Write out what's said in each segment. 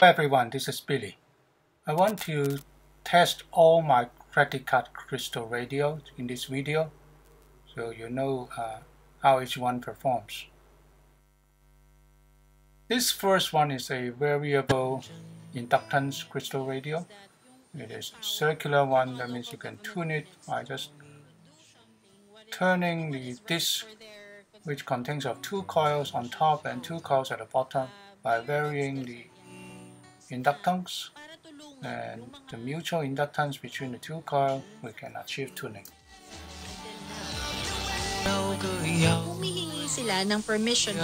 Hi everyone, this is Billy. I want to test all my credit card crystal radio in this video so you know uh, how each one performs. This first one is a variable inductance crystal radio. It is circular one, that means you can tune it by just turning the disc which contains of two coils on top and two coils at the bottom by varying the inductance and the mutual inductance between the two coils, we can achieve tuning. Humihingi sila ng permission.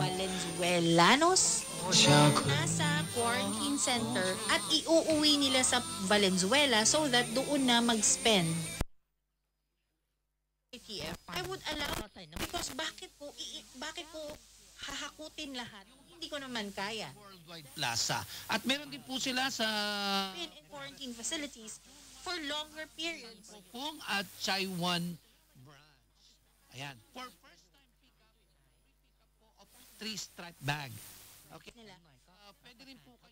Valenzuelanos nasa quarantine center at iuuwi nila sa Valenzuela so that doon na mag-spend. ATF, I would allow because bakit po i- bakit po hahakutin lahat? Hindi ko naman kaya. Worldwide Plaza. At meron din po sila sa in quarantine facilities for longer periods. Pong at Chaiwan branch. Ayan. For first time pick up, pick up po of three stripe bag. Okay. Nila. Uh, pwede rin po kayong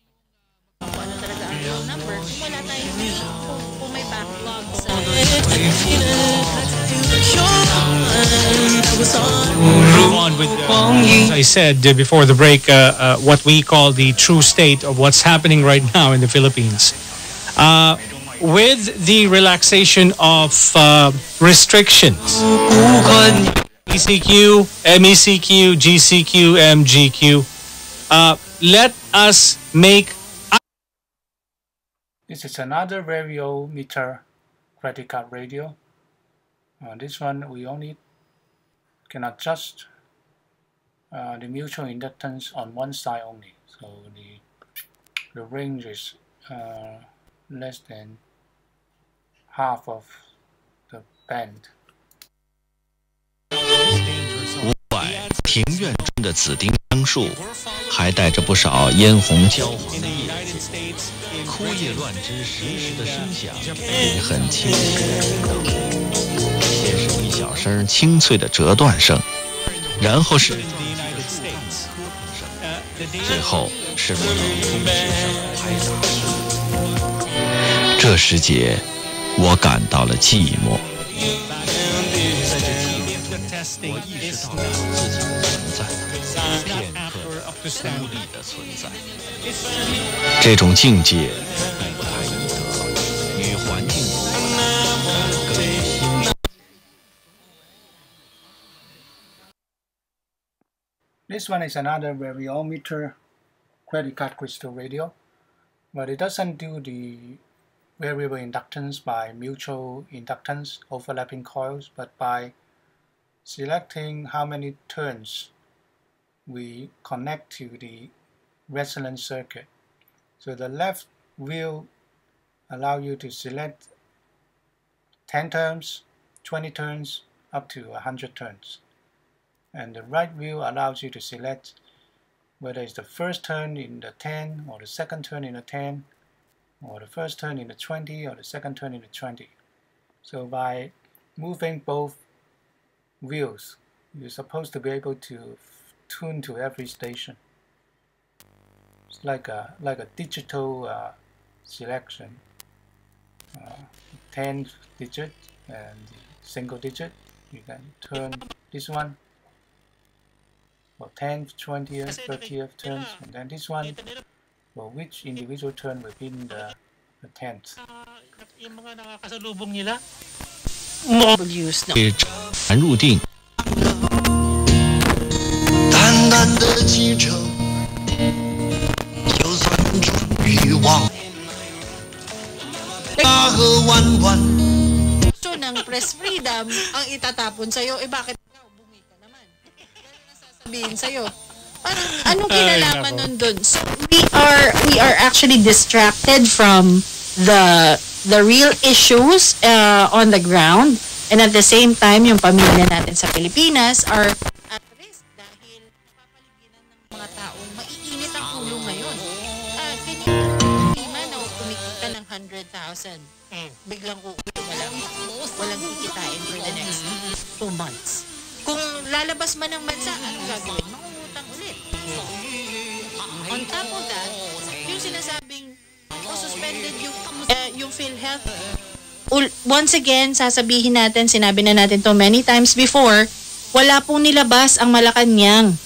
uh, as I said uh, before the break, uh, uh, what we call the true state of what's happening right now in the Philippines. Uh, with the relaxation of uh, restrictions, ECQ, MECQ, GCQ, MGQ, let us make This is another variometer credit card radio. Uh, this one we only can adjust uh, the mutual inductance on one side only. So the the range is uh, less than half of the band. 外，庭院中的紫丁 香树，还带着不少嫣红焦黄的叶子，枯叶乱枝时时的声响也很清晰地听到。先是一小声清脆的折断声，然后是. Uh, the day 最后是轮到空气上的拍打声。这时节，我感到了寂寞。在这寂寞中，我意识到了自己的 刻 or up to 孤 standard. 立的存在。这种境界并不太易得，与环境有关，更与心理 This one is another variometer credit card crystal radio, but it doesn't do the variable inductance by mutual inductance overlapping coils, but by selecting how many turns we connect to the resonance circuit. So the left wheel allow you to select 10 turns, 20 turns, up to 100 turns and the right wheel allows you to select whether it's the first turn in the 10 or the second turn in the 10 or the first turn in the 20 or the second turn in the 20 so by moving both wheels you're supposed to be able to f- tune to every station it's like a like a digital uh, selection uh, 10 digit and single digit you can turn this one for 10th, 20th, 30th turns, and then this one for which individual turn within the, the 10th. yung mga nakakasalubong nila. W's no. 难入定。 的记着，就算终于忘。大河弯弯， gusto ng press freedom ang itatapon sa'yo, eh bakit ikaw bumi ka naman? Ganun ang sasabihin sa'yo. Parang, anong kinalaman nun dun? So, we are, we are actually distracted from the, the real issues uh, on the ground. And at the same time, yung pamilya natin sa Pilipinas are Na kumikita ng 100,000? Biglang uuwi walang, walang kikitain for the next two months. Kung lalabas man ng bansa, anong gagawin? Mangungutang ulit. On top of that, yung sinasabing oh, suspended yung, uh, yung PhilHealth, once again, sasabihin natin, sinabi na natin to many times before, wala pong nilabas ang Malacanang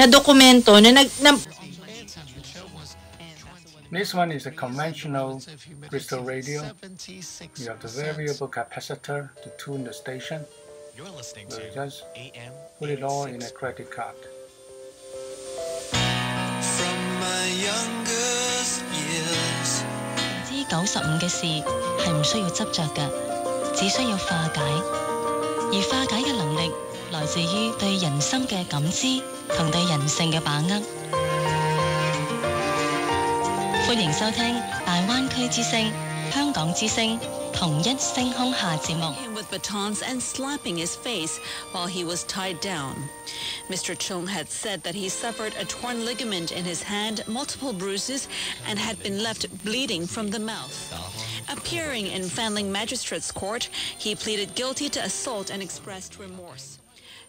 na dokumento na nag na, This one is a conventional crystal radio. You have the variable capacitor to tune the station. You're listening So to you just AM put it all in a credit card. From my youngest years 知九十五嘅事系唔需要执着嘅，只需要化解。而化解嘅能力来自于对人生嘅感知同对人性嘅把握。 欢迎收听大湾区之声、香港之声同一星空下节目。 him with batons and slapping his face while he was tied down. Mr. Chung had said that he suffered a torn ligament in his hand, multiple bruises, and had been left bleeding from the mouth. Appearing in Fanling Magistrates Court, he pleaded guilty to assault and expressed remorse.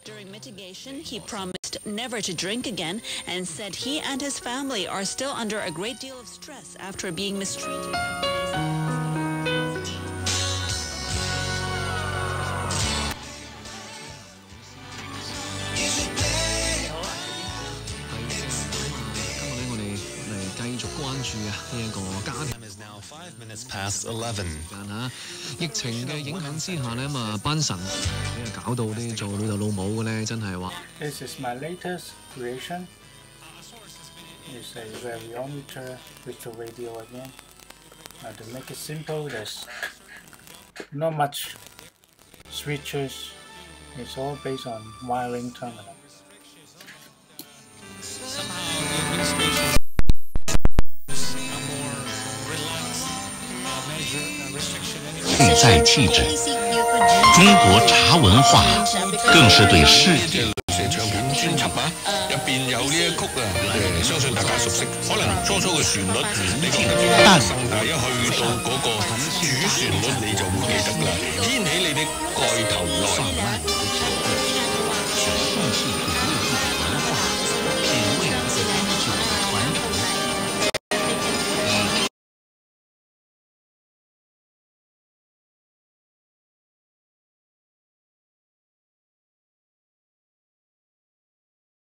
During mitigation, he promised never to drink again and said he and his family are still under a great deal of stress after being mistreated. Is it there? 今日咧，我哋嚟继续关注啊呢一个家庭 Time is now five minutes past eleven. 间吓疫情嘅影响之下咧，咁啊班神俾啊搞到啲做老豆老母嘅咧，真系话 This is my latest creation. It's a variometer crystal radio again. Uh, to make it simple, there's not much switches. It's all based on wiring terminal. 在气质。中国茶文化更是對世界寫唱片專輯啊，入邊有呢一曲啊，誒，相信大家熟悉。可能初初嘅旋律你覺得但但係一去到嗰個主旋律你就會記得啦。掀起你的蓋頭來。